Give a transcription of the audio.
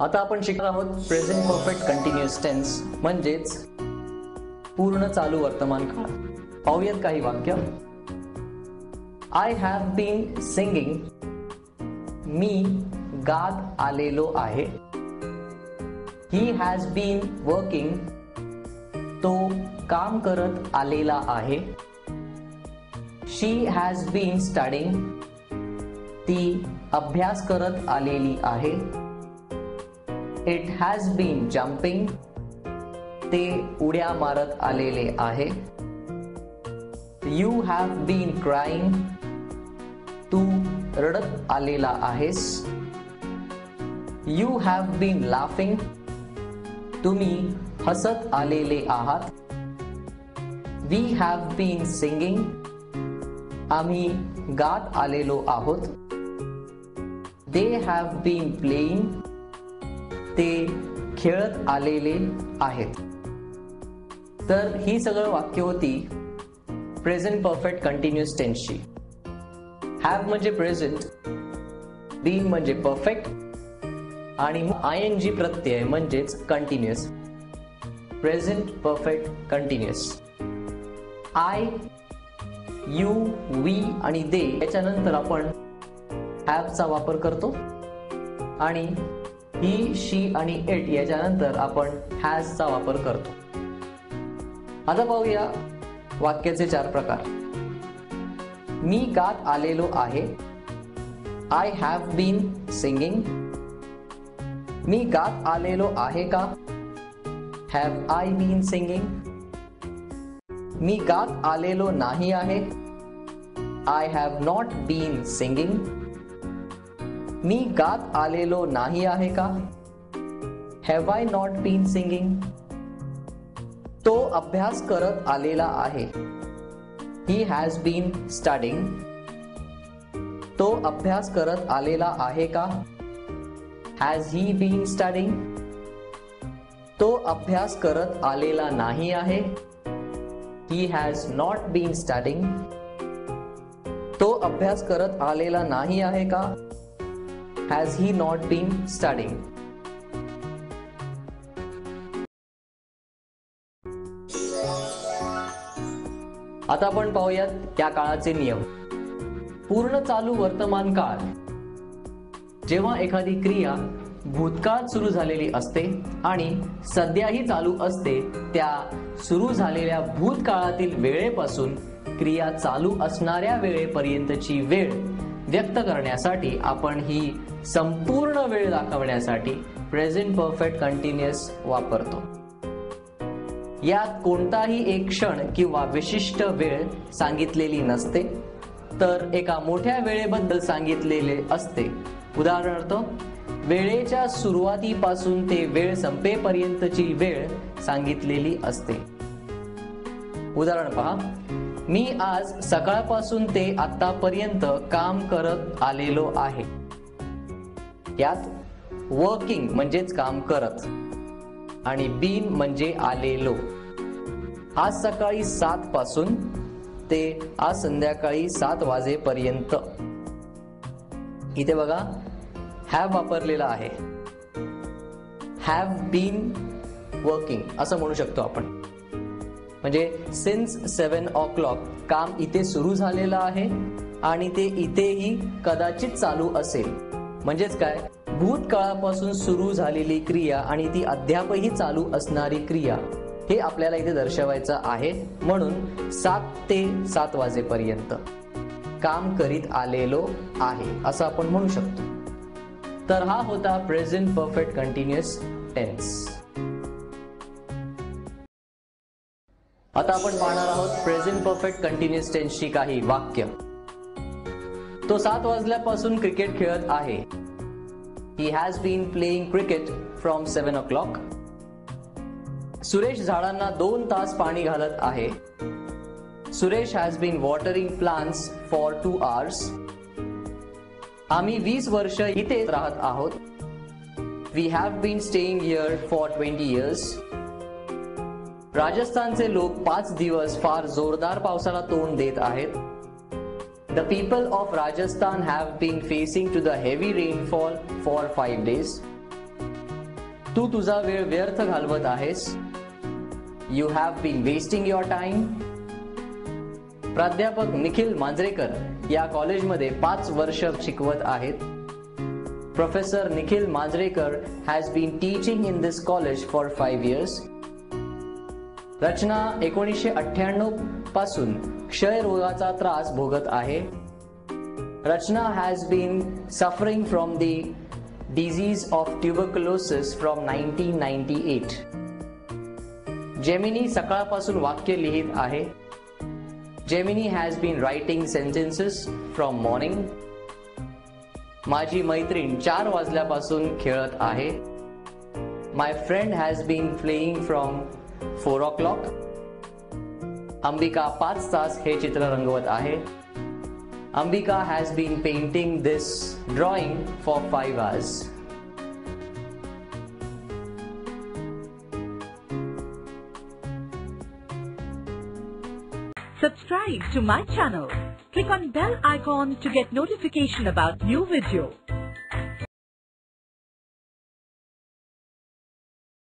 आता आपण शिकणार आहोत प्रेझेंट परफेक्ट कंटिन्युअस टेन्स म्हणजेच पूर्ण चालू वर्तमान काळ. पाहूयात काही वाक्य. आय हॅव बीन सिंगिंग मी गात आलेलो आहे. ही हॅज बीन वर्किंग तो काम करत आलेला आहे. शी हॅज बीन स्टडिंग ती अभ्यास करत आलेली आहे. इट हॅज बीन जम्पिंग ते उड्या मारत आलेले आहे. यू हॅव बीन क्राईंग तू रडत आलेला आहेस. यू हॅव बीन लाफिंग तुम्ही हसत आलेले आहात. वी हॅव बीन सिंगिंग आम्ही गात आलेलो आहोत. दे हॅव बीन प्लेईंग ते खेळत आलेले आहेत. तर ही सगळं वाक्य होती प्रेझेंट परफेक्ट कंटिन्युअस टेन्सची हॅव म्हणजे प्रेझेंट बीन म्हणजे परफेक्ट आणि आय एन जी प्रत्यय म्हणजेच continuous present perfect continuous I you we आणि दे याच्यानंतर आपण ॲपचा वापर करतो. आणि ही शी आणि इट याच्यानंतर आपण हॅजचा वापर करतो. आता पाहूया वाक्याचे चार प्रकार. मी गात आलेलो आहे. आय हॅव बीन सिंगिंग मी गात आलेलो आहे का? हॅव आय बीन सिंगिंग मी गात आलेलो नाही आहे. I have not been singing मी गात आलेलो नाही आहे का? Have I not been singing तो अभ्यास करत आलेला आहे. ही हॅज बीन स्टडिंग तो अभ्यास करत आलेला आहे का? हॅज ही बीन स्टडिंग तो अभ्यास करत आलेला नाही आहे. He has not been studying तो अभ्यास करत आलेला नाही आहे का? Has he not been studying? आता आपण पाहूयात त्या काळाचे नियम पूर्ण चालू वर्तमान काळ जेव्हा एखादी क्रिया भूतकाळात सुरू झालेली असते आणि सध्याही चालू असते त्या सुरू झालेल्या भूतकाळातील वेळेपासून क्रिया चालू असणाऱ्या वेळेपर्यंतची वेळ व्यक्त करण्यासाठी आपण ही संपूर्ण वेळ दाखवण्यासाठी प्रेझेंट परफेक्ट कंटिन्युअस वापरतो. यात कोणताही एक क्षण किंवा विशिष्ट वेळ सांगितलेली नसते तर एका मोठ्या वेळेबद्दल सांगितलेले असते. उदाहरणार्थ वेळेच्या सुरुवातीपासून ते वेळ संपेपर्यंतची वेळ सांगितलेली असते. उदाहरण पहा. मी आज सकाळपासून ते आतापर्यंत काम करत आलेलो आहे. यात वर्किंग म्हणजेच काम करत आणि बीन म्हणजे आलेलो. आज सकाळी सात पासून ते आज संध्याकाळी सात वाजेपर्यंत. इथे बघा हॅव वापरलेला आहे. हॅव बीन वर्किंग असं म्हणू शकतो आपण. म्हणजे सिन्स सेवन ओ क्लॉक काम इथे सुरू झालेलं आहे आणि ते इथेही कदाचित चालू असेल. म्हणजेच काय? भूतकाळापासून सुरू झालेली क्रिया आणि ती अद्यापही चालू असणारी क्रिया हे आपल्याला इथे दर्शवायचं आहे. म्हणून सात ते सात वाजेपर्यंत काम करीत आलेलो आहे असं आपण म्हणू शकतो. तर हा होता प्रेझेंट परफेक्ट कंटिन्युअस टेन्स आता आपण पाहणार आहोत प्रेझेंट परफेक्ट कंटिन्युअस टेन्सची काही वाक्य. तो सात वाजल्यापासून क्रिकेट खेळत आहे. He has been playing cricket from seven o'clock Suresh झाडांना दोन तास पाणी घालत आहे. Suresh has been watering plants for two hours आम्ही वीस वर्ष इथे राहत आहोत. We have been staying here for twenty years राजस्थानचे लोक पाच दिवस फार जोरदार पावसाला तोंड देत आहेत. The people of Rajasthan have been facing to the heavy rainfall for five days तू तुझा वेळ व्यर्थ घालवत आहेस. You have been wasting your time प्राध्यापक निखिल मांजरेकर या कॉलेजमध्ये पाच वर्ष शिकवत आहेत. Professor Nikhil Manjrekar has been teaching in this college for five years Rachana एकोणीसशे अठ्ठ्याण्णवपासून क्षयरोगाचा त्रास भोगत आहे. Rachana has been suffering from the disease of tuberculosis from nineteen ninety eight Gemini सकाळपासून वाक्य लिहित आहे. Gemini has been writing sentences from morning माझी मैत्रीण चार वाजल्यापासून खेळत आहे. My friend has been playing from four O clock Ambika पाच तास हे चित्र रंगवत आहे Ambika has been painting this drawing for five hours Subscribe to my channel. Click on bell icon to get notification about new video.